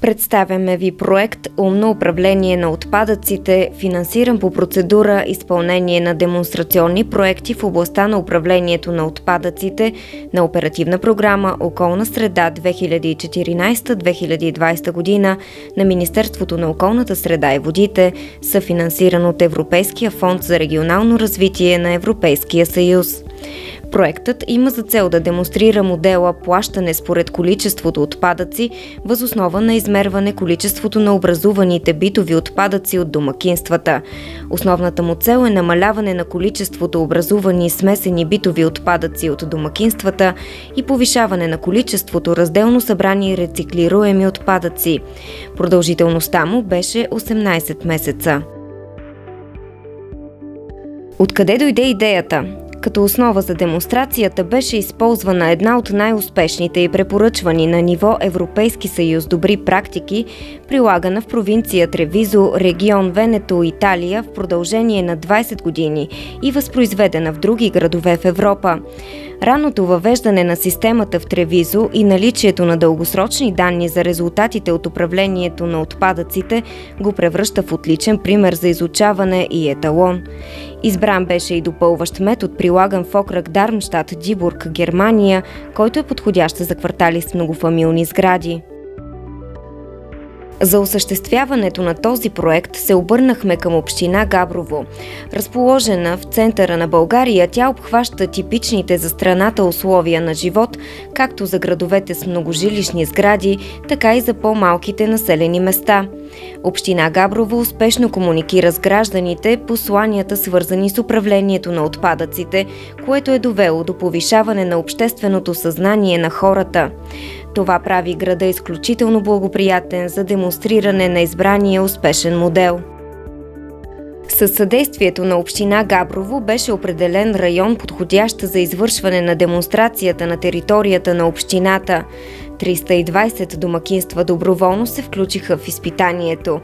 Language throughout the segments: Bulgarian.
Представяме ви проект Умно управление на отпадъците, финансиран по процедура изпълнение на демонстрационни проекти в областта на управлението на отпадъците на оперативна програма Околна среда 2014-2020 година на Министерството на околната среда и водите, съфинансиран от Европейския фонд за регионално развитие на Европейския съюз. Проектът има за цел да демонстрира модела плащане според количеството отпадъци, възоснова на измерване количеството на образуваните битови отпадъци от домакинствата. Основната му цел е намаляване на количеството образувани смесени битови отпадъци от домакинствата и повишаване на количеството разделно събрани рециклируеми отпадъци. Продължителността му беше 18 месеца. Откъде дойде идеята? Като основа за демонстрацията беше използвана една от най-успешните и препоръчвани на ниво Европейски съюз добри практики, прилагана в провинция Тревизо, регион Венето, Италия в продължение на 20 години и възпроизведена в други градове в Европа. Раното въвеждане на системата в Тревизо и наличието на дългосрочни данни за резултатите от управлението на отпадъците го превръща в отличен пример за изучаване и еталон. Избран беше и допълващ метод, прилаган в окръг Дармштадт, Дибург, Германия, който е подходящ за квартали с многофамилни сгради. За осъществяването на този проект се обърнахме към община Габрово. Разположена в центъра на България, тя обхваща типичните за страната условия на живот, както за градовете с многожилищни сгради, така и за по-малките населени места. Община Габрово успешно комуникира с гражданите посланията свързани с управлението на отпадъците, което е довело до повишаване на общественото съзнание на хората. Това прави града изключително благоприятен за демонстриране на избрания успешен модел. Със съдействието на община Габрово беше определен район подходящ за извършване на демонстрацията на територията на общината. 320 домакинства доброволно се включиха в изпитанието.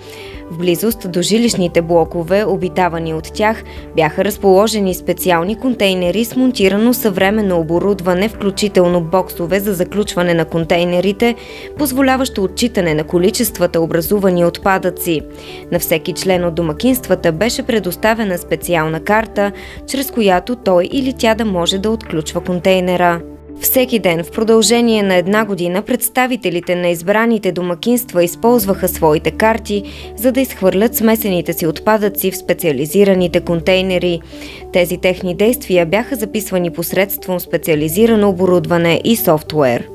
В близост до жилищните блокове, обитавани от тях, бяха разположени специални контейнери с монтирано съвременно оборудване, включително боксове за заключване на контейнерите, позволяващо отчитане на количествата образувани отпадъци. На всеки член от домакинствата беше предоставена специална карта, чрез която той или тя да може да отключва контейнера. Всеки ден в продължение на една година представителите на избраните домакинства използваха своите карти, за да изхвърлят смесените си отпадъци в специализираните контейнери. Тези техни действия бяха записвани посредством специализирано оборудване и софтуер.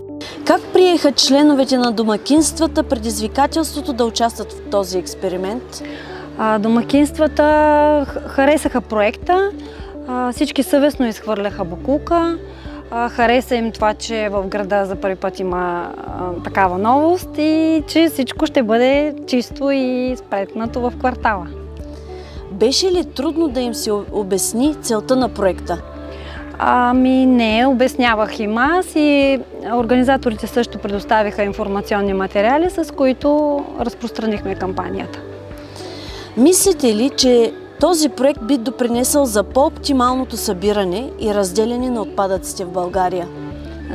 Как приеха членовете на домакинствата предизвикателството да участват в този експеримент? домакинствата харесаха проекта, всички съвестно изхвърляха букулка. Хареса им това, че в града за първи път има а, такава новост и че всичко ще бъде чисто и спретнато в квартала. Беше ли трудно да им се обясни целта на проекта? Ами не, обяснявах им аз и организаторите също предоставиха информационни материали, с които разпространихме кампанията. Мислите ли, че този проект би допринесъл за по-оптималното събиране и разделяне на отпадъците в България.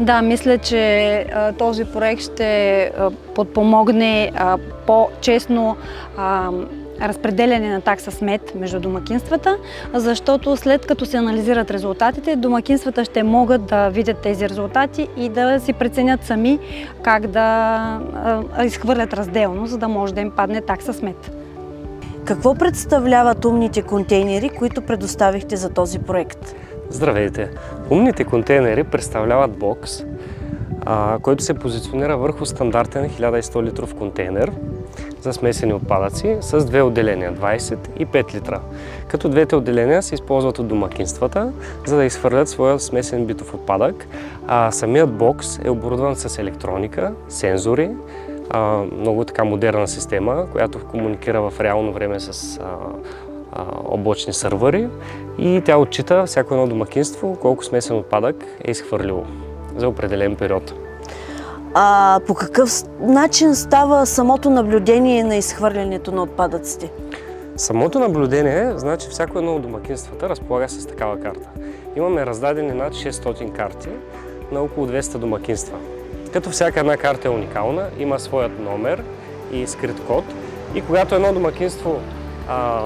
Да, мисля, че този проект ще подпомогне по-честно разпределяне на такса смет между домакинствата, защото след като се анализират резултатите, домакинствата ще могат да видят тези резултати и да си преценят сами как да изхвърлят разделно, за да може да им падне такса смет. Какво представляват умните контейнери, които предоставихте за този проект? Здравейте! Умните контейнери представляват бокс, който се позиционира върху стандартен 1100 литров контейнер за смесени отпадъци с две отделения 20 и 5 литра. Като двете отделения се използват от домакинствата, за да изхвърлят своя смесен битов отпадък, а самият бокс е оборудван с електроника, сензори, а, много така модерна система, която комуникира в реално време с а, а, облачни сървъри и тя отчита всяко едно домакинство колко смесен отпадък е изхвърлило за определен период. А по какъв начин става самото наблюдение на изхвърлянето на отпадъците? Самото наблюдение, значи всяко едно от домакинствата разполага с такава карта. Имаме раздадени над 600 карти на около 200 домакинства. Като всяка една карта е уникална, има своят номер и скрит код. И когато едно домакинство а,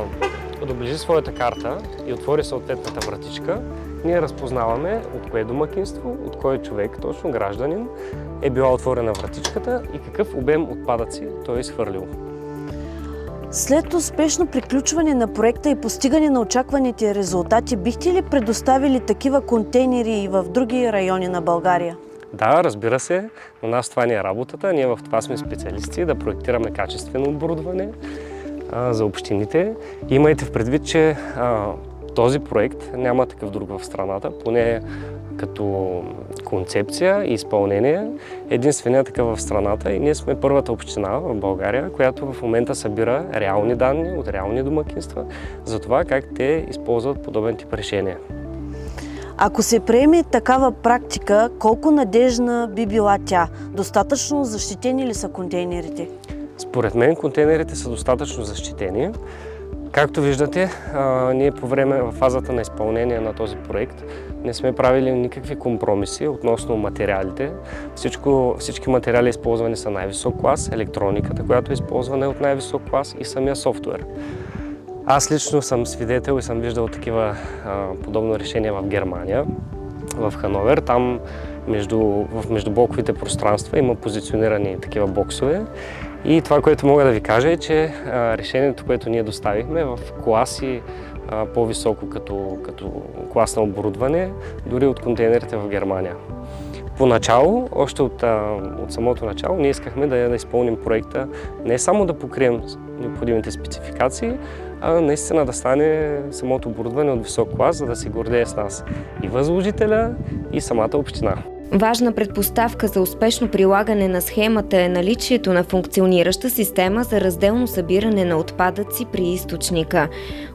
доближи своята карта и отвори съответната вратичка, ние разпознаваме от кое домакинство, от кой човек, точно гражданин, е била отворена вратичката и какъв обем отпадъци той е изхвърлил. След успешно приключване на проекта и постигане на очакваните резултати, бихте ли предоставили такива контейнери и в други райони на България? Да, разбира се, у нас това ни е работата. Ние в това сме специалисти, да проектираме качествено оборудване а, за общините. Имайте в предвид, че а, този проект няма такъв друг в страната, поне като концепция и изпълнение. Единственият такъв в страната и ние сме първата община в България, която в момента събира реални данни от реални домакинства за това как те използват подобен тип решения. Ако се приеме такава практика, колко надежна би била тя? Достатъчно защитени ли са контейнерите? Според мен контейнерите са достатъчно защитени. Както виждате, ние по време в фазата на изпълнение на този проект не сме правили никакви компромиси относно материалите. Всичко, всички материали използвани са най-висок клас, електрониката, която е използвана е от най-висок клас и самия софтуер. Аз лично съм свидетел и съм виждал такива а, подобно решение в Германия, в Хановер. Там между, в междублоковите пространства има позиционирани такива боксове. И това, което мога да ви кажа е, че а, решението, което ние доставихме в класи по-високо като, като клас на оборудване, дори от контейнерите в Германия. Поначало, още от, от самото начало, ние искахме да, да изпълним проекта не само да покрием необходимите спецификации, а наистина да стане самото оборудване от висок клас, за да се гордее с нас и възложителя, и самата община. Важна предпоставка за успешно прилагане на схемата е наличието на функционираща система за разделно събиране на отпадъци при източника.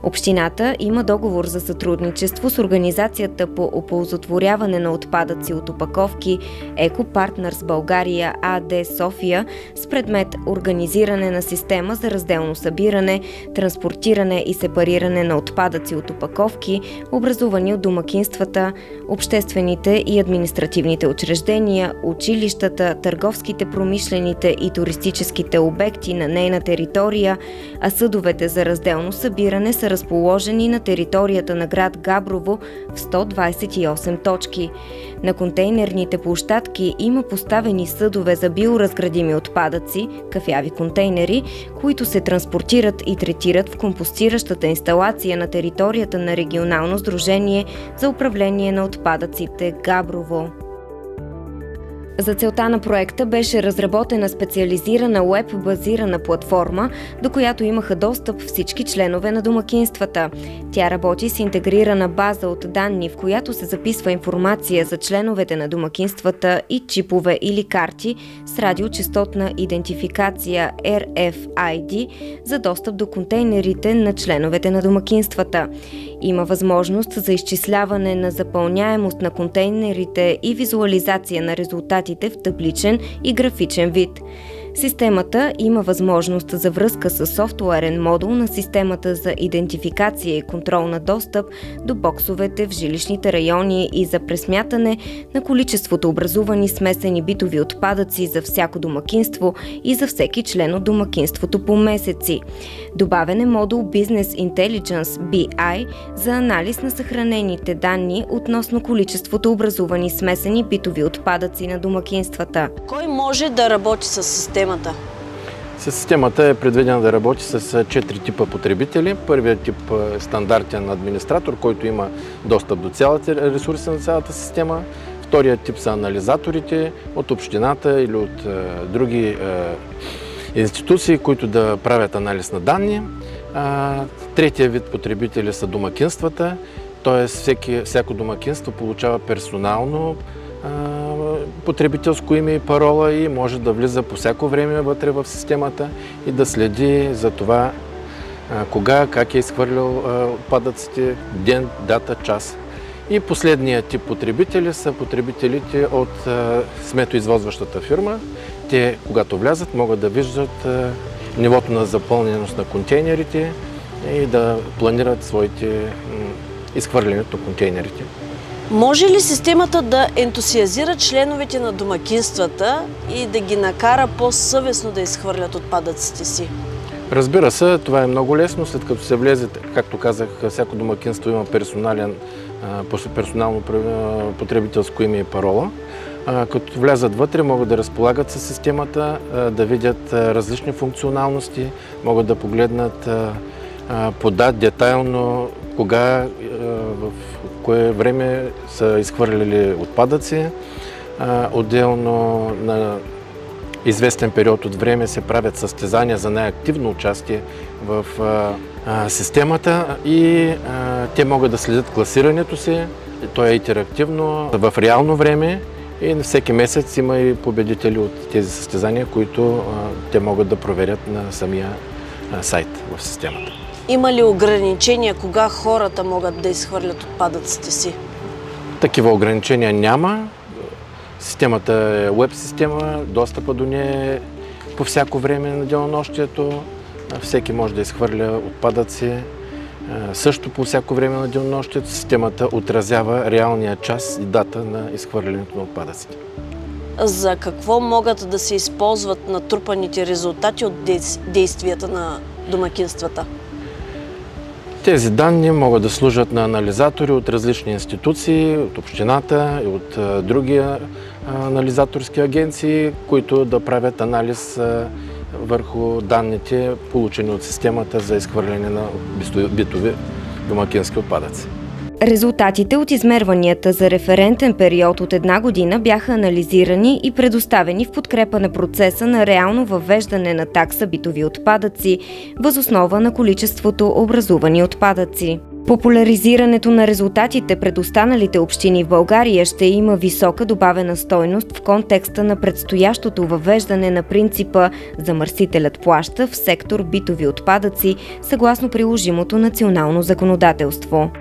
Общината има договор за сътрудничество с Организацията по оползотворяване на отпадъци от опаковки Екопартнърс България АД София с предмет Организиране на система за разделно събиране, транспортиране и сепариране на отпадъци от опаковки, образувани от домакинствата, обществените и административните учебните учреждения, училищата, търговските, промишлените и туристическите обекти на нейна територия, а съдовете за разделно събиране са разположени на територията на град Габрово в 128 точки. На контейнерните площадки има поставени съдове за биоразградими отпадъци, кафяви контейнери, които се транспортират и третират в компостиращата инсталация на територията на регионално сдружение за управление на отпадъците Габрово. За целта на проекта беше разработена специализирана веб-базирана платформа, до която имаха достъп всички членове на домакинствата. Тя работи с интегрирана база от данни, в която се записва информация за членовете на домакинствата и чипове или карти с радиочастотна идентификация RFID за достъп до контейнерите на членовете на домакинствата. Има възможност за изчисляване на запълняемост на контейнерите и визуализация на резултатите в табличен и графичен вид. Системата има възможност за връзка с софтуерен модул на системата за идентификация и контрол на достъп до боксовете в жилищните райони и за пресмятане на количеството образувани смесени битови отпадъци за всяко домакинство и за всеки член от домакинството по месеци. Добавен е модул Business Intelligence BI за анализ на съхранените данни относно количеството образувани смесени битови отпадъци на домакинствата. Кой може да работи с системата? Системата? Системата е предвидена да работи с четири типа потребители. Първият тип е стандартен администратор, който има достъп до цялата ресурси на цялата система. Вторият тип са анализаторите от общината или от е, други е, институции, които да правят анализ на данни. Третия вид потребители са домакинствата, т.е. всяко домакинство получава персонално потребителско име и парола и може да влиза по всяко време вътре в системата и да следи за това кога, как е изхвърлял отпадъците, ден, дата, час. И последният тип потребители са потребителите от сметоизвозващата фирма. Те, когато влязат, могат да виждат нивото на запълненост на контейнерите и да планират своите изхвърлянето на контейнерите. Може ли системата да ентусиазира членовете на домакинствата и да ги накара по-съвестно да изхвърлят отпадъците си? Разбира се, това е много лесно, след като се влезе, както казах, всяко домакинство има персонален, персонално потребителско име и парола. Като влязат вътре, могат да разполагат с системата, да видят различни функционалности, могат да погледнат по дат детайлно кога, в кое време са изхвърляли отпадъци. Отделно на известен период от време се правят състезания за най-активно участие в системата и те могат да следят класирането си. То е интерактивно в реално време и всеки месец има и победители от тези състезания, които те могат да проверят на самия сайт в системата. Има ли ограничения кога хората могат да изхвърлят отпадъците си? Такива ограничения няма. Системата е веб система, достъпа до нея е по всяко време на денонощието. Всеки може да изхвърля отпадъци. Също по всяко време на денонощието системата отразява реалния час и дата на изхвърлянето на отпадъците. За какво могат да се използват натрупаните резултати от действията на домакинствата? Тези данни могат да служат на анализатори от различни институции, от общината и от други анализаторски агенции, които да правят анализ върху данните, получени от системата за изхвърляне на битови домакински отпадъци. Резултатите от измерванията за референтен период от една година бяха анализирани и предоставени в подкрепа на процеса на реално въвеждане на такса битови отпадъци, възоснова на количеството образувани отпадъци. Популяризирането на резултатите пред останалите общини в България ще има висока добавена стойност в контекста на предстоящото въвеждане на принципа замърсителят плаща в сектор битови отпадъци, съгласно приложимото национално законодателство.